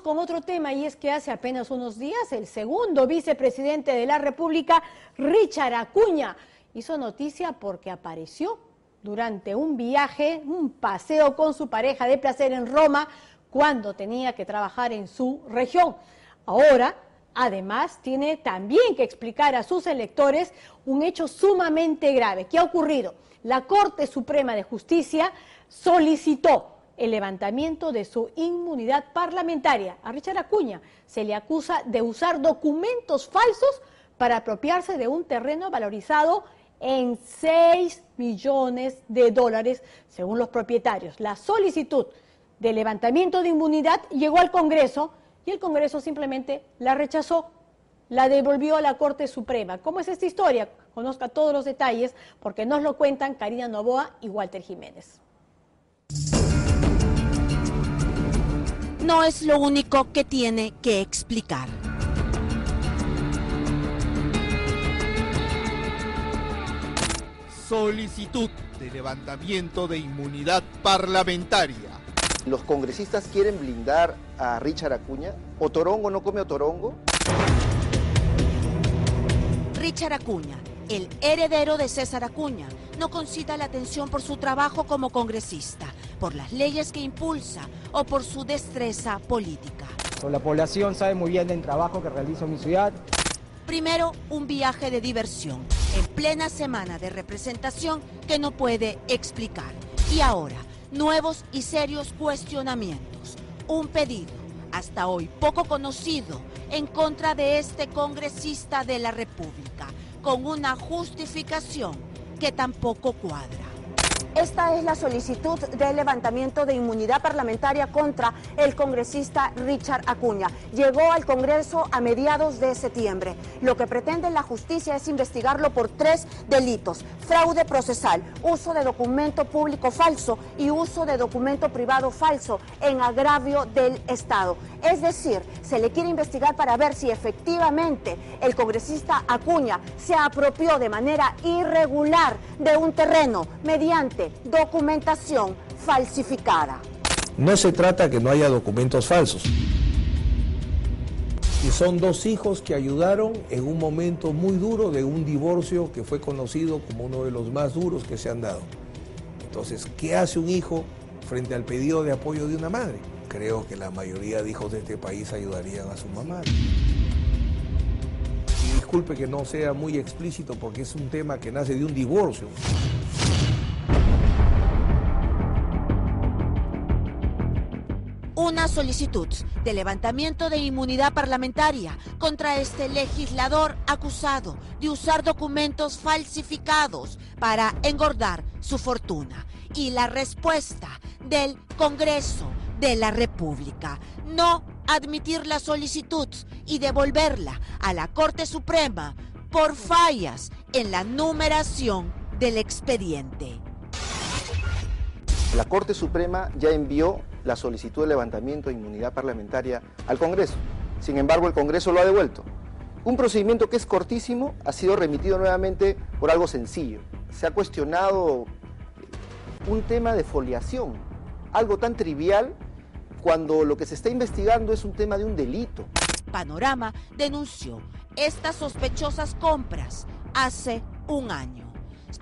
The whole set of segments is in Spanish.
con otro tema y es que hace apenas unos días el segundo vicepresidente de la República, Richard Acuña, hizo noticia porque apareció durante un viaje, un paseo con su pareja de placer en Roma cuando tenía que trabajar en su región. Ahora, además, tiene también que explicar a sus electores un hecho sumamente grave. ¿Qué ha ocurrido? La Corte Suprema de Justicia solicitó el levantamiento de su inmunidad parlamentaria. A Richard Acuña se le acusa de usar documentos falsos para apropiarse de un terreno valorizado en 6 millones de dólares, según los propietarios. La solicitud de levantamiento de inmunidad llegó al Congreso y el Congreso simplemente la rechazó, la devolvió a la Corte Suprema. ¿Cómo es esta historia? Conozca todos los detalles porque nos lo cuentan Karina Novoa y Walter Jiménez. No es lo único que tiene que explicar. Solicitud de levantamiento de inmunidad parlamentaria. ¿Los congresistas quieren blindar a Richard Acuña? ¿Otorongo no come otorongo? Richard Acuña, el heredero de César Acuña, no concita la atención por su trabajo como congresista por las leyes que impulsa o por su destreza política. La población sabe muy bien del trabajo que realizo en mi ciudad. Primero, un viaje de diversión, en plena semana de representación que no puede explicar. Y ahora, nuevos y serios cuestionamientos. Un pedido, hasta hoy poco conocido, en contra de este congresista de la República, con una justificación que tampoco cuadra. Esta es la solicitud de levantamiento de inmunidad parlamentaria contra el congresista Richard Acuña. Llegó al Congreso a mediados de septiembre. Lo que pretende la justicia es investigarlo por tres delitos. Fraude procesal, uso de documento público falso y uso de documento privado falso en agravio del Estado. Es decir, se le quiere investigar para ver si efectivamente el congresista Acuña se apropió de manera irregular de un terreno mediante documentación falsificada. No se trata que no haya documentos falsos. Y son dos hijos que ayudaron en un momento muy duro de un divorcio que fue conocido como uno de los más duros que se han dado. Entonces, ¿qué hace un hijo frente al pedido de apoyo de una madre? Creo que la mayoría de hijos de este país ayudarían a su mamá. Y disculpe que no sea muy explícito porque es un tema que nace de un divorcio. Una solicitud de levantamiento de inmunidad parlamentaria contra este legislador acusado de usar documentos falsificados para engordar su fortuna. Y la respuesta del Congreso de la República, no admitir la solicitud y devolverla a la Corte Suprema por fallas en la numeración del expediente. La Corte Suprema ya envió la solicitud de levantamiento de inmunidad parlamentaria al Congreso. Sin embargo, el Congreso lo ha devuelto. Un procedimiento que es cortísimo ha sido remitido nuevamente por algo sencillo. Se ha cuestionado un tema de foliación, algo tan trivial cuando lo que se está investigando es un tema de un delito. Panorama denunció estas sospechosas compras hace un año.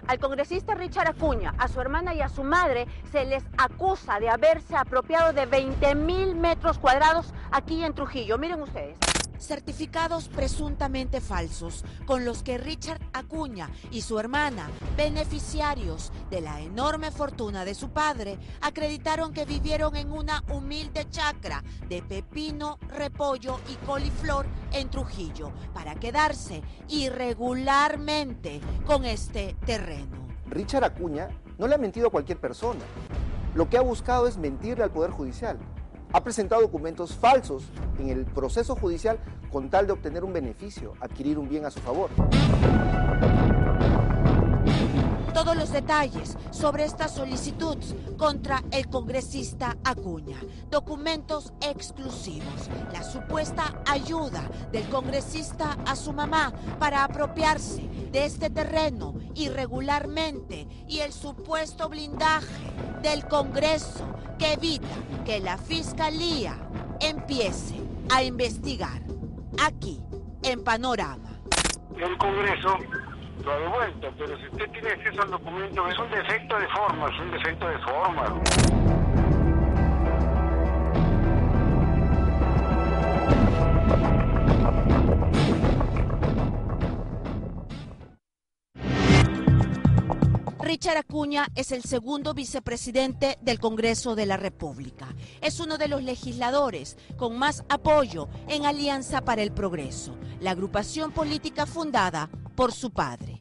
Al congresista Richard Acuña, a su hermana y a su madre se les acusa de haberse apropiado de 20 mil metros cuadrados aquí en Trujillo. Miren ustedes certificados presuntamente falsos con los que Richard Acuña y su hermana, beneficiarios de la enorme fortuna de su padre, acreditaron que vivieron en una humilde chacra de pepino, repollo y coliflor en Trujillo para quedarse irregularmente con este terreno. Richard Acuña no le ha mentido a cualquier persona. Lo que ha buscado es mentirle al Poder Judicial ha presentado documentos falsos en el proceso judicial con tal de obtener un beneficio, adquirir un bien a su favor. Todos los detalles sobre esta solicitud contra el congresista Acuña, documentos exclusivos, la supuesta ayuda del congresista a su mamá para apropiarse de este terreno irregularmente y el supuesto blindaje del Congreso que evita que la Fiscalía empiece a investigar aquí en Panorama. El Congreso lo ha devuelto, pero si usted tiene acceso al documento, es un defecto de forma, es un defecto de forma. Richard Acuña es el segundo vicepresidente del Congreso de la República. Es uno de los legisladores con más apoyo en Alianza para el Progreso, la agrupación política fundada por su padre.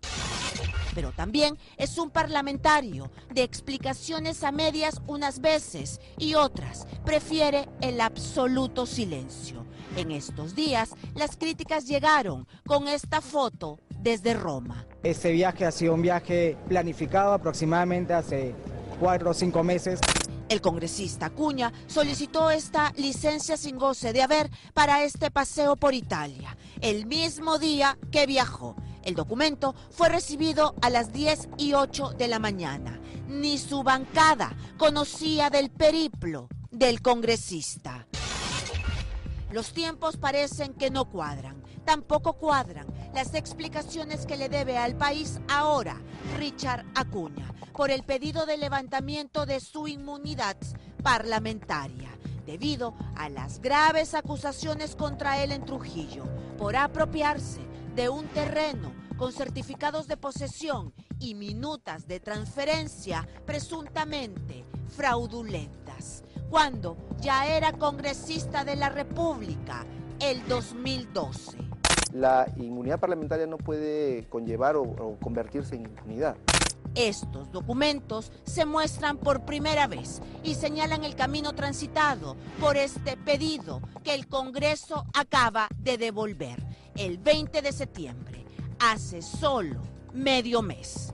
Pero también es un parlamentario de explicaciones a medias unas veces y otras prefiere el absoluto silencio. En estos días las críticas llegaron con esta foto desde Roma. Este viaje ha sido un viaje planificado aproximadamente hace cuatro o cinco meses. El congresista Acuña solicitó esta licencia sin goce de haber para este paseo por Italia, el mismo día que viajó. El documento fue recibido a las 10 y 8 de la mañana. Ni su bancada conocía del periplo del congresista. Los tiempos parecen que no cuadran. Tampoco cuadran las explicaciones que le debe al país ahora Richard Acuña por el pedido de levantamiento de su inmunidad parlamentaria debido a las graves acusaciones contra él en Trujillo por apropiarse de un terreno con certificados de posesión y minutas de transferencia presuntamente fraudulentas, cuando ya era congresista de la República el 2012 la inmunidad parlamentaria no puede conllevar o, convertirse en impunidad. Estos documentos se muestran por primera vez y señalan el camino transitado por este pedido que el Congreso acaba de devolver el 20 de septiembre, hace solo medio mes.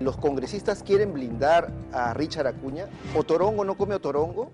Los congresistas quieren blindar a Richard Acuña. ¿Otorongo no come otorongo?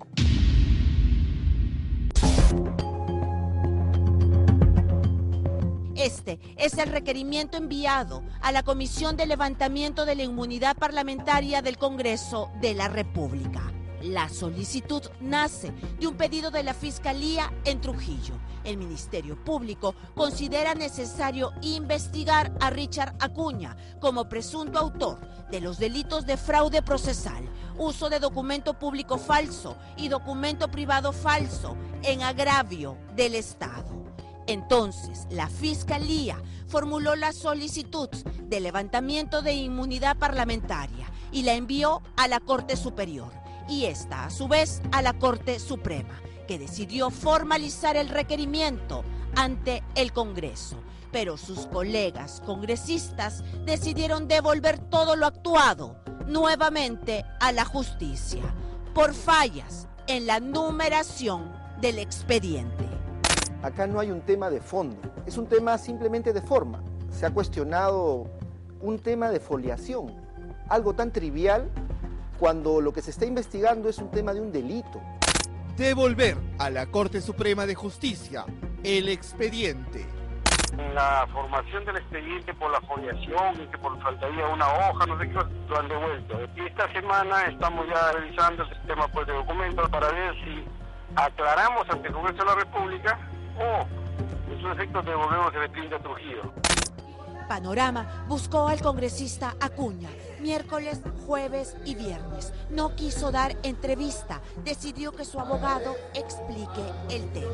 Este es el requerimiento enviado a la Comisión de Levantamiento de la Inmunidad Parlamentaria del Congreso de la República. La solicitud nace de un pedido de la Fiscalía en Trujillo. El Ministerio Público considera necesario investigar a Richard Acuña como presunto autor de los delitos de fraude procesal, uso de documento público falso y documento privado falso en agravio del Estado. Entonces, la Fiscalía formuló la solicitud de levantamiento de inmunidad parlamentaria y la envió a la Corte Superior y esta, a su vez, a la Corte Suprema, que decidió formalizar el requerimiento ante el Congreso. Pero sus colegas congresistas decidieron devolver todo lo actuado nuevamente a la justicia por fallas en la numeración del expediente. Acá no hay un tema de fondo, es un tema simplemente de forma. Se ha cuestionado un tema de foliación, algo tan trivial cuando lo que se está investigando es un tema de un delito. Devolver a la Corte Suprema de Justicia el expediente. La formación del expediente por la foliación y que por faltaría una hoja, no sé qué, lo han devuelto. Y esta semana estamos ya revisando el sistema pues, de documentos para ver si aclaramos ante el Congreso de la República Es efecto de volvemos a Trujillo. Panorama buscó al congresista Acuña miércoles, jueves y viernes. No quiso dar entrevista. Decidió que su abogado explique el tema.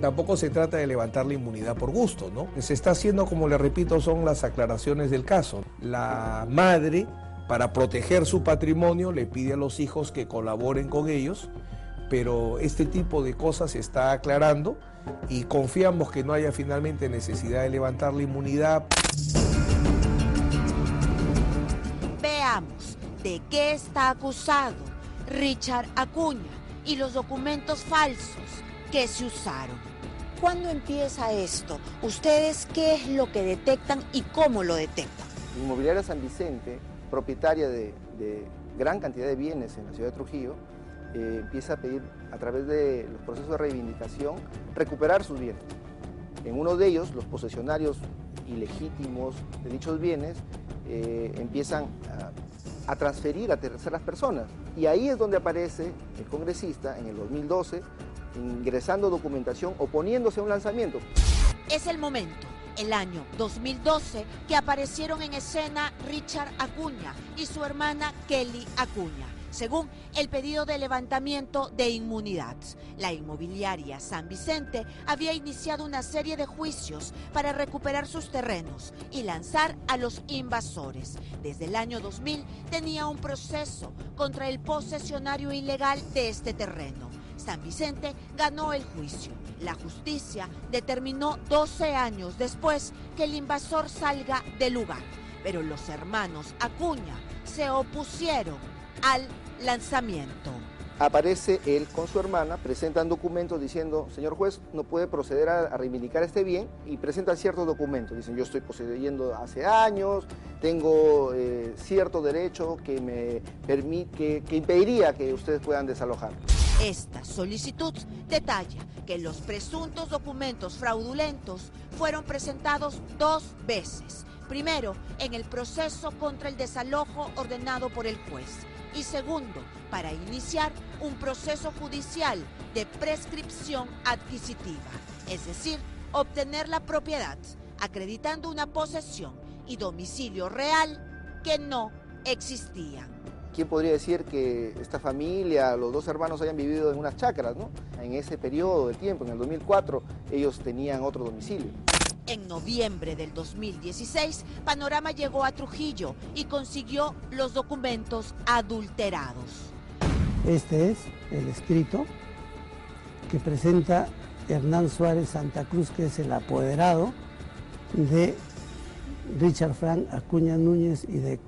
Tampoco se trata de levantar la inmunidad por gusto, ¿no? Se está haciendo, como le repito, son las aclaraciones del caso. La madre, para proteger su patrimonio, le pide a los hijos que colaboren con ellos, pero este tipo de cosas se está aclarando y confiamos que no haya finalmente necesidad de levantar la inmunidad. Veamos de qué está acusado Richard Acuña y los documentos falsos que se usaron. ¿Cuándo empieza esto? ¿Ustedes qué es lo que detectan y cómo lo detectan? Inmobiliaria San Vicente, propietaria de, de gran cantidad de bienes en la ciudad de Trujillo, eh, empieza a pedir a través de los procesos de reivindicación recuperar sus bienes. En uno de ellos, los posesionarios ilegítimos de dichos bienes eh, empiezan a, a, transferir a terceras personas. Y ahí es donde aparece el congresista en el 2012 ingresando documentación, oponiéndose a un lanzamiento. Es el momento el año 2012 que aparecieron en escena Richard Acuña y su hermana Kelly Acuña según el pedido de levantamiento de inmunidad. La inmobiliaria San Vicente había iniciado una serie de juicios para recuperar sus terrenos y lanzar a los invasores. Desde el año 2000 tenía un proceso contra el posesionario ilegal de este terreno. San Vicente ganó el juicio. La justicia determinó 12 años después que el invasor salga del lugar. Pero los hermanos Acuña se opusieron al lanzamiento. Aparece él con su hermana, presentan documentos diciendo, señor juez, no puede proceder a, reivindicar este bien y presentan ciertos documentos. Dicen, yo estoy poseyendo hace años, tengo eh, cierto derecho que me permite, que impediría que ustedes puedan desalojar. Esta solicitud detalla que los presuntos documentos fraudulentos fueron presentados dos veces. Primero, en el proceso contra el desalojo ordenado por el juez y segundo, para iniciar un proceso judicial de prescripción adquisitiva, es decir, obtener la propiedad, acreditando una posesión y domicilio real que no existían. ¿Quién podría decir que esta familia, los dos hermanos hayan vivido en unas chacras, ¿no? En ese periodo de tiempo, en el 2004, ellos tenían otro domicilio. En noviembre del 2016, Panorama llegó a Trujillo y consiguió los documentos adulterados. Este es el escrito que presenta Hernán Suárez Santa Cruz, que es el apoderado de Richard Frank Acuña Núñez y de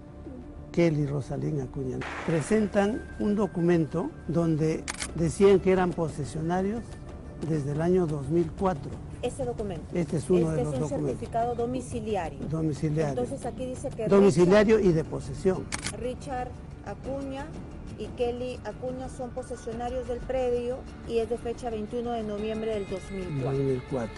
Kelly Rosalín Acuña. Presentan un documento donde decían que eran posesionarios desde el año 2004 ese documento. Este es uno este de es los un documentos. certificado domiciliario. Domiciliario. Entonces aquí dice que domiciliario y de posesión. Richard Acuña y Kelly Acuña son posesionarios del predio y es de fecha 21 de noviembre del 2004. 2004.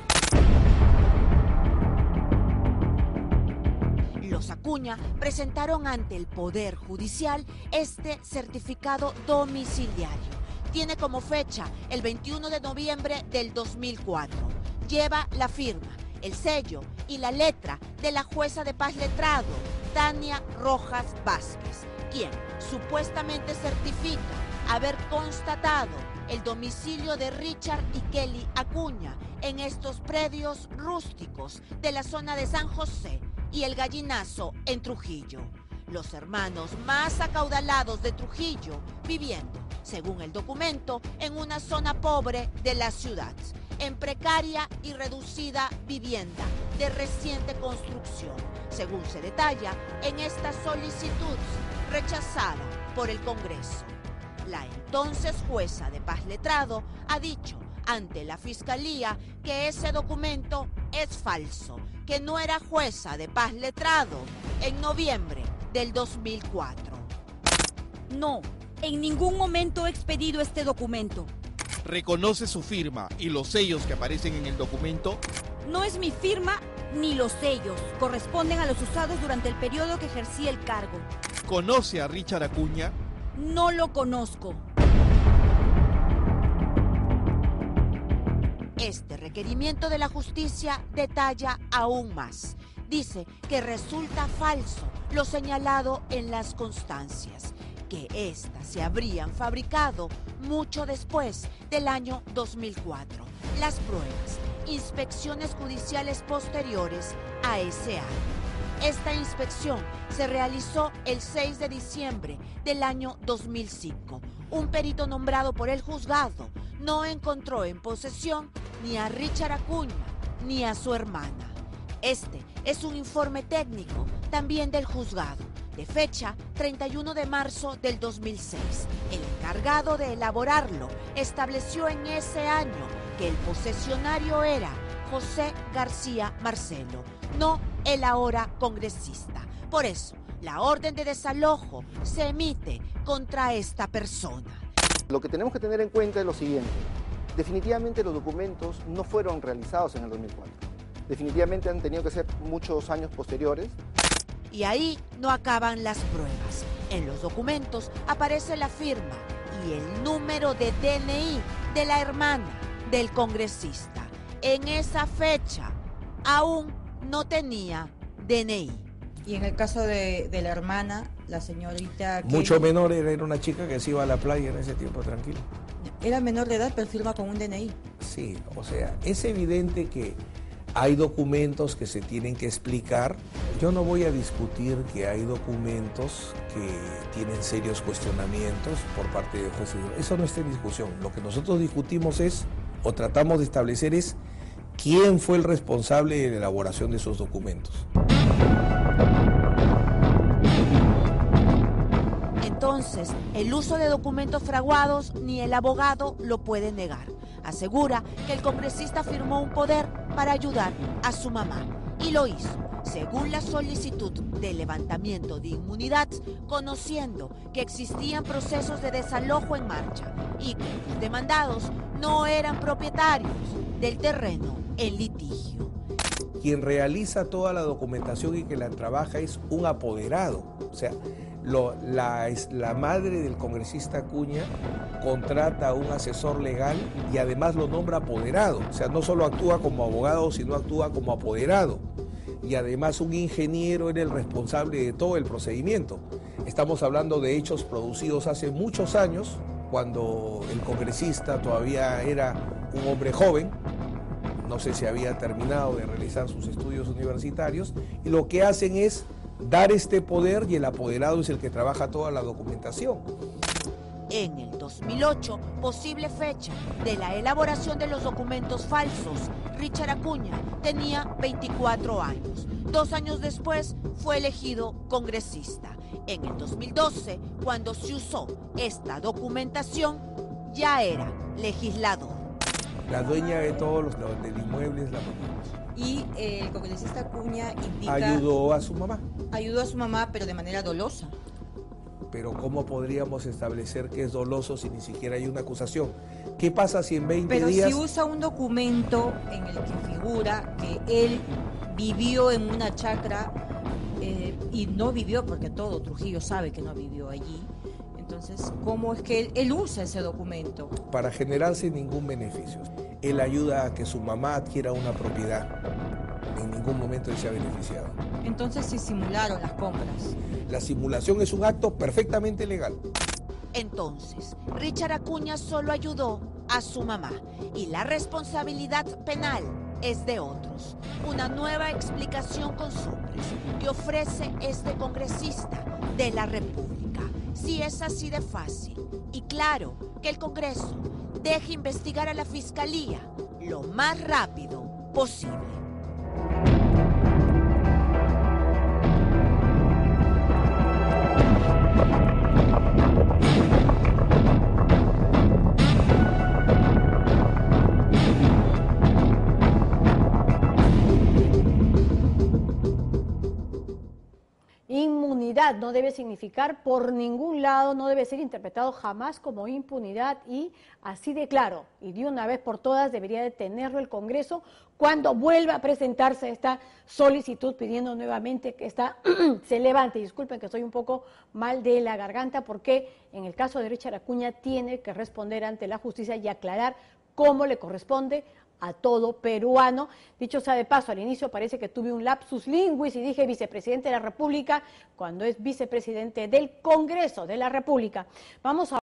Los Acuña presentaron ante el Poder Judicial este certificado domiciliario. Tiene como fecha el 21 de noviembre del 2004 lleva la firma, el sello y la letra de la jueza de paz letrado, Tania Rojas Vázquez, quien supuestamente certifica haber constatado el domicilio de Richard y Kelly Acuña en estos predios rústicos de la zona de San José y el Gallinazo en Trujillo. Los hermanos más acaudalados de Trujillo viviendo, según el documento, en una zona pobre de la ciudad en precaria y reducida vivienda de reciente construcción, según se detalla en esta solicitud rechazada por el Congreso. La entonces jueza de paz letrado ha dicho ante la Fiscalía que ese documento es falso, que no era jueza de paz letrado en noviembre del 2004. No, en ningún momento he expedido este documento reconoce su firma y los sellos que aparecen en el documento? No es mi firma ni los sellos. Corresponden a los usados durante el periodo que ejercí el cargo. ¿Conoce a Richard Acuña? No lo conozco. Este requerimiento de la justicia detalla aún más. Dice que resulta falso lo señalado en las constancias que éstas se habrían fabricado mucho después del año 2004. Las pruebas, inspecciones judiciales posteriores a ese año. Esta inspección se realizó el 6 de diciembre del año 2005. Un perito nombrado por el juzgado no encontró en posesión ni a Richard Acuña ni a su hermana. Este es un informe técnico también del juzgado de fecha 31 de marzo del 2006. El encargado de elaborarlo estableció en ese año que el posesionario era José García Marcelo, no el ahora congresista. Por eso, la orden de desalojo se emite contra esta persona. Lo que tenemos que tener en cuenta es lo siguiente. Definitivamente los documentos no fueron realizados en el 2004. Definitivamente han tenido que ser muchos años posteriores y ahí no acaban las pruebas. En los documentos aparece la firma y el número de DNI de la hermana del congresista. En esa fecha aún no tenía DNI. Y en el caso de, de la hermana, la señorita... Mucho menor, era, era una chica que se iba a la playa en ese tiempo, tranquilo. Era menor de edad, pero firma con un DNI. Sí, o sea, es evidente que hay documentos que se tienen que explicar. Yo no voy a discutir que hay documentos que tienen serios cuestionamientos por parte de jueces. Eso no está en discusión. Lo que nosotros discutimos es, o tratamos de establecer es, quién fue el responsable de la elaboración de esos documentos. Entonces, el uso de documentos fraguados ni el abogado lo puede negar. Asegura que el congresista firmó un poder para ayudar a su mamá y lo hizo según la solicitud de levantamiento de inmunidad, conociendo que existían procesos de desalojo en marcha y que los demandados no eran propietarios del terreno en litigio. Quien realiza toda la documentación y que la trabaja es un apoderado. O sea, la, la madre del congresista Acuña contrata a un asesor legal y además lo nombra apoderado. O sea, no solo actúa como abogado, sino actúa como apoderado. Y además un ingeniero era el responsable de todo el procedimiento. Estamos hablando de hechos producidos hace muchos años, cuando el congresista todavía era un hombre joven, no sé si había terminado de realizar sus estudios universitarios, y lo que hacen es dar este poder y el apoderado es el que trabaja toda la documentación. En el 2008, posible fecha de la elaboración de los documentos falsos, Richard Acuña tenía 24 años. Dos años después fue elegido congresista. En el 2012, cuando se usó esta documentación, ya era legislador. La dueña de todos los del inmueble es la mamá. Y eh, el congresista Acuña indica... Ayudó a su mamá. Ayudó a su mamá, pero de manera dolosa. Pero ¿cómo podríamos establecer que es doloso si ni siquiera hay una acusación? ¿Qué pasa si en 20 pero días... Pero si usa un documento en el que figura que él vivió en una chacra eh, y no vivió, porque todo Trujillo sabe que no vivió allí, entonces, ¿cómo es que él, él, usa ese documento? Para generarse ningún beneficio. Él ayuda a que su mamá adquiera una propiedad. En ningún momento él se ha beneficiado. Entonces se simularon las compras. La simulación es un acto perfectamente legal. Entonces, Richard Acuña solo ayudó a su mamá y la responsabilidad penal es de otros. Una nueva explicación con sobres que ofrece este congresista de la República. Si es así de fácil y claro que el Congreso deje investigar a la Fiscalía lo más rápido posible. Inmunidad no debe significar por ningún lado, no debe ser interpretado jamás como impunidad y así de claro, y de una vez por todas debería de tenerlo el Congreso cuando vuelva a presentarse esta solicitud pidiendo nuevamente que esta se levante. Disculpen que estoy un poco mal de la garganta porque en el caso de Richard Acuña tiene que responder ante la justicia y aclarar cómo le corresponde a todo peruano. Dicho sea de paso, al inicio parece que tuve un lapsus linguis y dije vicepresidente de la República cuando es vicepresidente del Congreso de la República. Vamos a